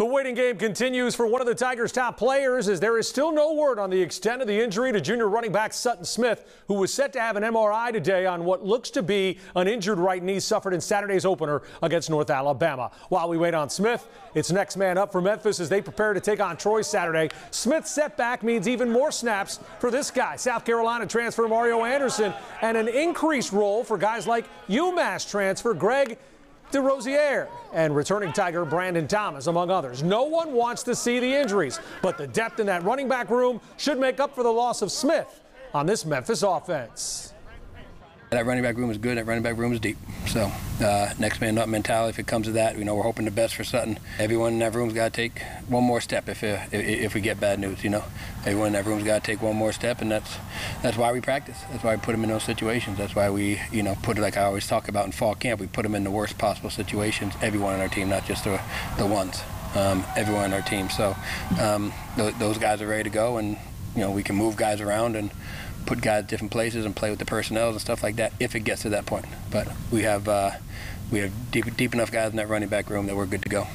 The waiting game continues for one of the Tigers' top players as there is still no word on the extent of the injury to junior running back Sutton Smith, who was set to have an MRI today on what looks to be an injured right knee suffered in Saturday's opener against North Alabama. While we wait on Smith, it's next man up for Memphis as they prepare to take on Troy Saturday. Smith's setback means even more snaps for this guy, South Carolina transfer Mario Anderson, and an increased role for guys like UMass transfer Greg Desrosiers and returning Tiger Brandon Thomas, among others. No one wants to see the injuries, but the depth in that running back room should make up for the loss of Smith on this Memphis offense. That running back room is good. That running back room is deep. So uh, next man up mentality. If it comes to that, you know we're hoping the best for Sutton. Everyone in that room's got to take one more step if, uh, if if we get bad news. You know, everyone in that room's got to take one more step, and that's that's why we practice. That's why we put them in those situations. That's why we you know put it like I always talk about in fall camp. We put them in the worst possible situations. Everyone on our team, not just the the ones. Um, everyone on our team. So um, th those guys are ready to go, and you know we can move guys around and put guys different places and play with the personnel and stuff like that if it gets to that point. But we have uh, we have deep deep enough guys in that running back room that we're good to go.